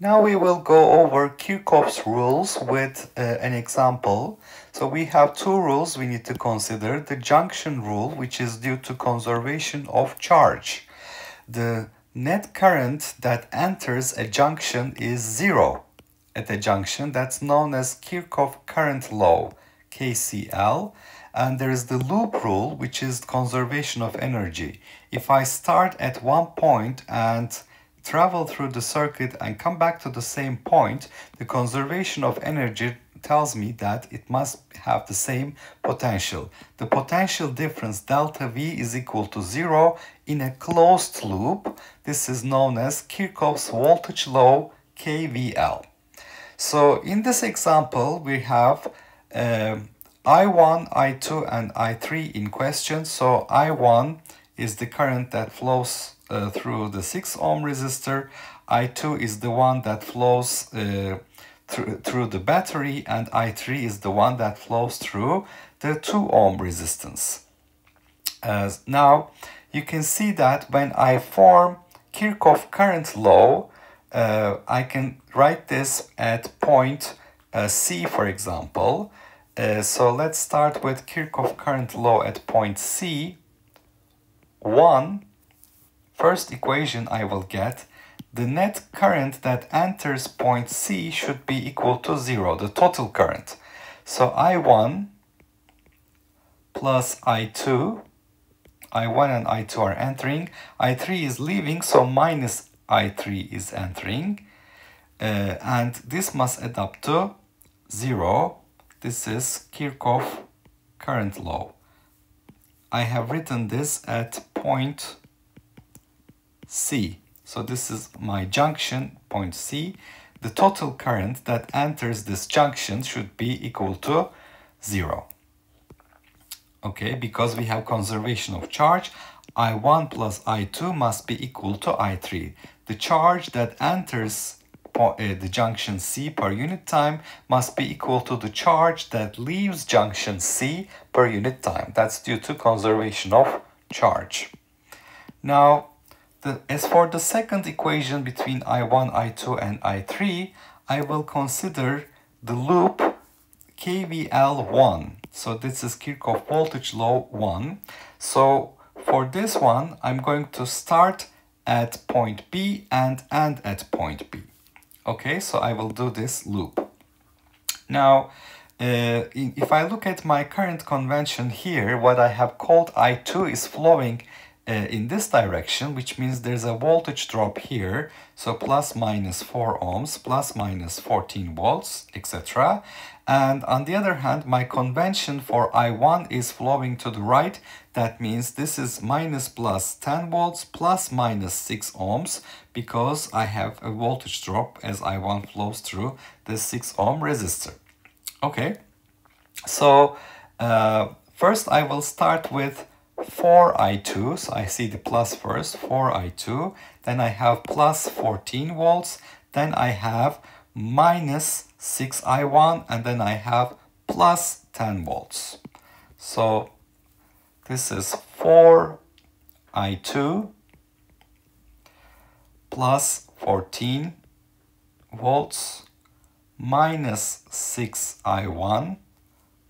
Now we will go over Kirchhoff's rules with uh, an example. So we have two rules we need to consider. The junction rule, which is due to conservation of charge. The net current that enters a junction is zero at a junction. That's known as Kirchhoff current law, KCL. And there is the loop rule, which is conservation of energy. If I start at one point and travel through the circuit and come back to the same point, the conservation of energy tells me that it must have the same potential. The potential difference delta V is equal to zero in a closed loop. This is known as Kirchhoff's voltage law KVL. So in this example, we have uh, I1, I2 and I3 in question. So I1 is the current that flows uh, through the 6 ohm resistor. I2 is the one that flows uh, through, through the battery and I3 is the one that flows through the 2 ohm resistance. Uh, now you can see that when I form Kirchhoff current law, uh, I can write this at point uh, C for example. So let's start with Kirchhoff current law at point C. 1 first equation I will get, the net current that enters point C should be equal to zero, the total current. So I1 plus I2, I1 and I2 are entering, I3 is leaving, so minus I3 is entering, uh, and this must add up to zero. This is Kirchhoff current law. I have written this at point C. So this is my junction, point C. The total current that enters this junction should be equal to zero. Okay, because we have conservation of charge, I1 plus I2 must be equal to I3. The charge that enters uh, the junction C per unit time must be equal to the charge that leaves junction C per unit time. That's due to conservation of charge. Now, the, as for the second equation between I1, I2 and I3, I will consider the loop KVL1. So this is Kirchhoff voltage law 1. So for this one, I'm going to start at point B and end at point B. Okay, so I will do this loop. Now, uh, if I look at my current convention here, what I have called I2 is flowing uh, in this direction, which means there's a voltage drop here. So plus minus 4 ohms, plus minus 14 volts, etc. And on the other hand, my convention for I1 is flowing to the right. That means this is minus plus 10 volts plus minus 6 ohms because I have a voltage drop as I1 flows through the 6 ohm resistor. Okay, so uh, first I will start with 4i2, so I see the plus first, 4i2, then I have plus 14 volts, then I have minus 6i1, and then I have plus 10 volts. So this is 4i2 plus 14 volts minus 6i1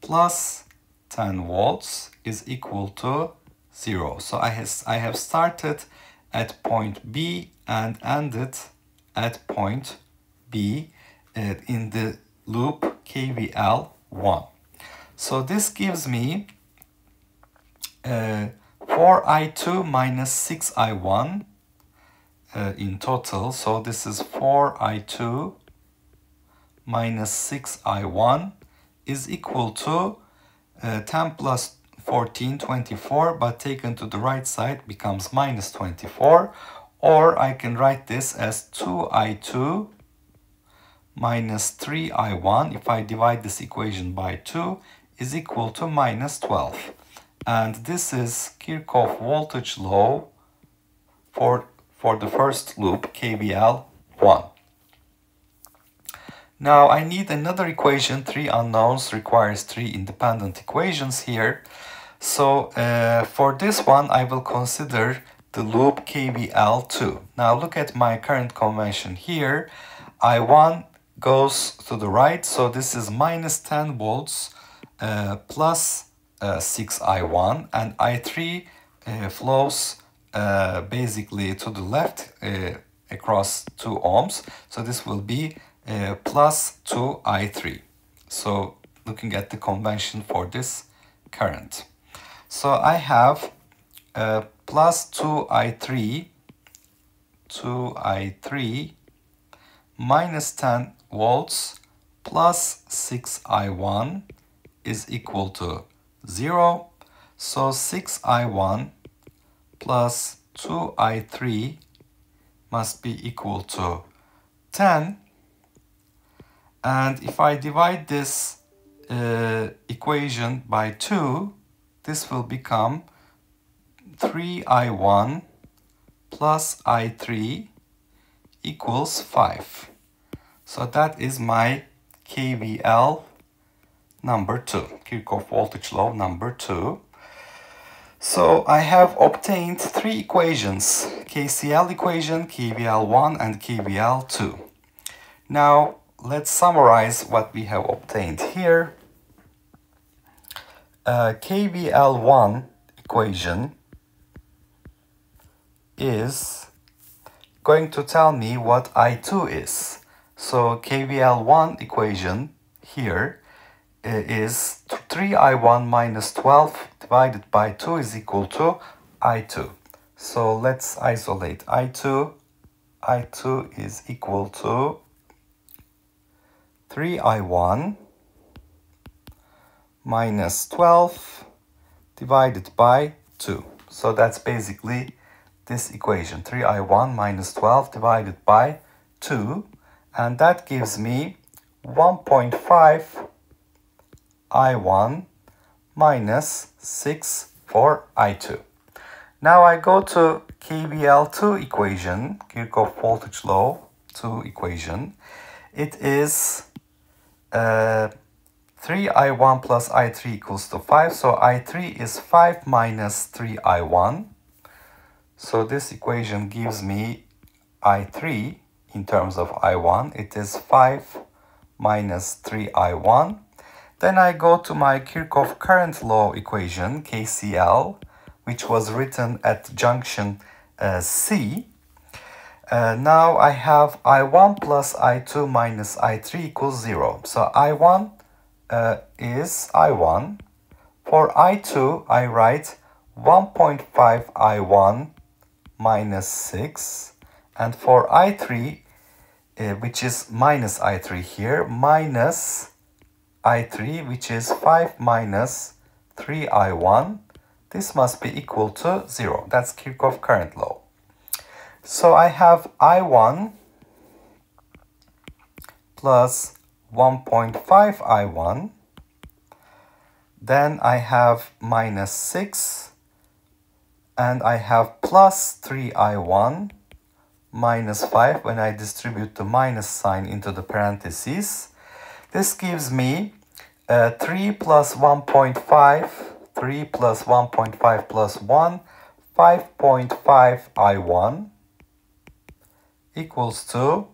plus 10 volts is equal to 0. So I, has, I have started at point B and ended at point B uh, in the loop KVL 1. So this gives me uh, 4i2 minus 6i1 uh, in total. So this is 4i2 minus 6i1 is equal to uh, 10 plus 14, 24, but taken to the right side becomes minus 24. Or I can write this as 2i2 minus 3i1, if I divide this equation by 2, is equal to minus 12. And this is Kirchhoff voltage law for, for the first loop, KVL 1. Now I need another equation, three unknowns requires three independent equations here. So uh, for this one I will consider the loop KVL2. Now look at my current convention here. I1 goes to the right, so this is minus 10 volts uh, plus, uh, 6I1 and I3 uh, flows uh, basically to the left uh, across 2 ohms. So this will be uh, plus 2I3. So looking at the convention for this current. So I have uh, plus 2i3, 2i3 minus 10 volts plus 6i1 is equal to 0. So 6i1 plus 2i3 must be equal to 10. And if I divide this uh, equation by 2, this will become 3i1 plus i3 equals 5. So that is my KVL number 2, Kirchhoff voltage law number 2. So I have obtained three equations, KCL equation, KVL1 and KVL2. Now let's summarize what we have obtained here. Uh, KVL1 equation is going to tell me what I2 is. So KVL1 equation here uh, 3I1 minus 12 divided by 2 is equal to I2. So let's isolate I2. I2 is equal to 3I1 minus 12 divided by 2. So that's basically this equation, 3i1 minus 12 divided by 2. And that gives me 1.5 i1 minus 6 for i2. Now I go to KVL2 equation, Kirchhoff voltage law 2 equation. It is uh, 3i1 plus i3 equals to 5. So i3 is 5 minus 3i1. So this equation gives me i3 in terms of i1. It is 5 minus 3i1. Then I go to my Kirchhoff current law equation, KCL, which was written at junction uh, C. Uh, now I have I1 plus I2 minus I3 equals 0. So I1 uh, is I1. For I2, I write 1.5 I1 minus 6. And for I3, uh, which is minus I3 here, minus I3, which is 5 minus 3I1. This must be equal to 0. That's Kirchhoff current law. So I have I1 plus 1.5 I1. Then I have minus 6 and I have plus 3 I1 minus 5 when I distribute the minus sign into the parentheses. This gives me uh, 3 plus 1.5, 3 plus 1.5 plus 1, 5.5 I1 equals to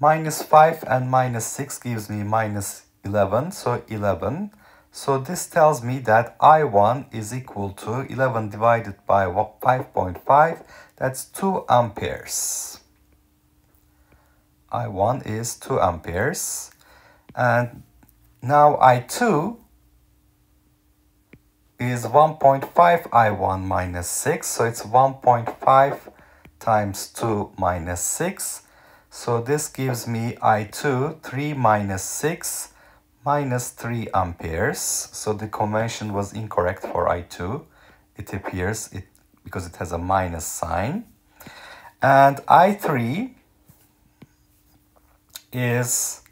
minus 5 and minus 6 gives me minus 11, so 11. So this tells me that I1 is equal to 11 divided by 5.5, that's 2 amperes. I1 is 2 amperes. And now I2 is 1.5 I1 minus 6, so it's 1.5 times 2 minus 6. So this gives me I2, 3 minus 6, minus 3 amperes. So the convention was incorrect for I2. It appears it because it has a minus sign. And I3 is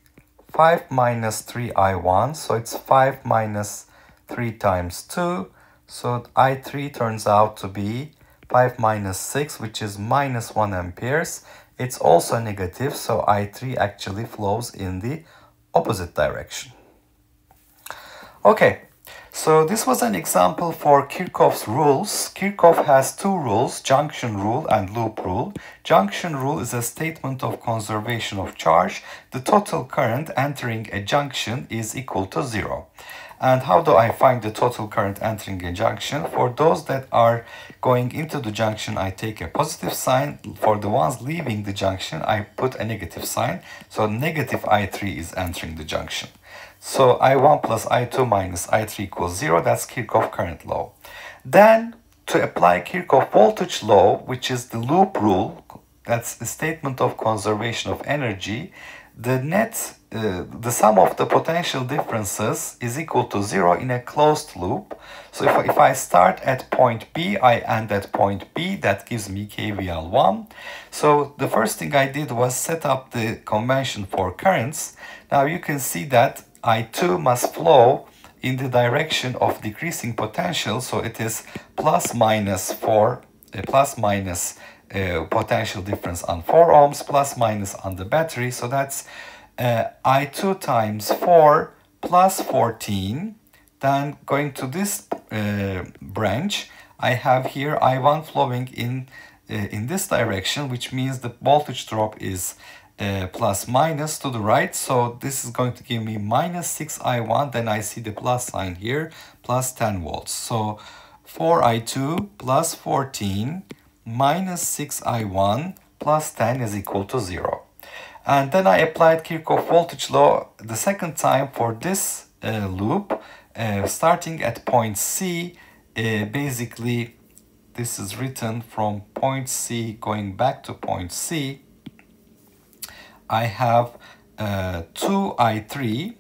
5 minus 3i1, so it's 5 minus 3 times 2. So I3 turns out to be 5 minus 6, which is minus 1 amperes. It's also negative, so I3 actually flows in the opposite direction. Okay, So this was an example for Kirchhoff's rules. Kirchhoff has two rules, junction rule and loop rule. Junction rule is a statement of conservation of charge. The total current entering a junction is equal to zero. And how do I find the total current entering a junction? For those that are going into the junction, I take a positive sign. For the ones leaving the junction, I put a negative sign. So negative I3 is entering the junction. So I1 plus I2 minus I3 equals 0. That's Kirchhoff current law. Then to apply Kirchhoff voltage law, which is the loop rule, that's a statement of conservation of energy, the net, uh, the sum of the potential differences is equal to zero in a closed loop. So if, if I start at point B, I end at point B, that gives me KVL1. So the first thing I did was set up the convention for currents. Now you can see that I2 must flow in the direction of decreasing potential. So it is plus minus 4, uh, plus minus uh, potential difference on 4 ohms plus minus on the battery. So that's uh, I2 times 4 plus 14. Then going to this uh, branch, I have here I1 flowing in, uh, in this direction, which means the voltage drop is uh, plus minus to the right. So this is going to give me minus 6 I1. Then I see the plus sign here, plus 10 volts. So 4I2 plus 14 minus 6i1 plus 10 is equal to 0. And then I applied Kirchhoff voltage law the second time for this uh, loop, uh, starting at point C. Uh, basically, this is written from point C going back to point C. I have uh, 2i3,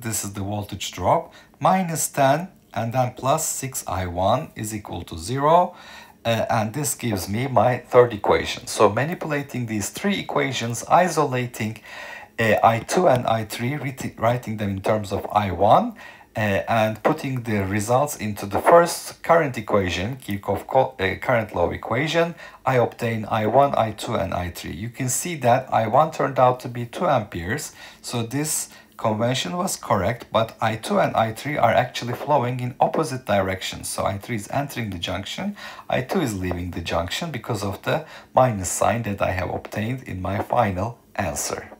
this is the voltage drop, minus 10 and then plus 6i1 is equal to 0 uh, and this gives me my third equation. So manipulating these three equations, isolating uh, I2 and I3, writing them in terms of I1, uh, and putting the results into the first current equation, Kirchhoff uh, current law equation, I obtain I1, I2, and I3. You can see that I1 turned out to be 2 amperes, so this convention was correct, but I2 and I3 are actually flowing in opposite directions. So I3 is entering the junction, I2 is leaving the junction because of the minus sign that I have obtained in my final answer.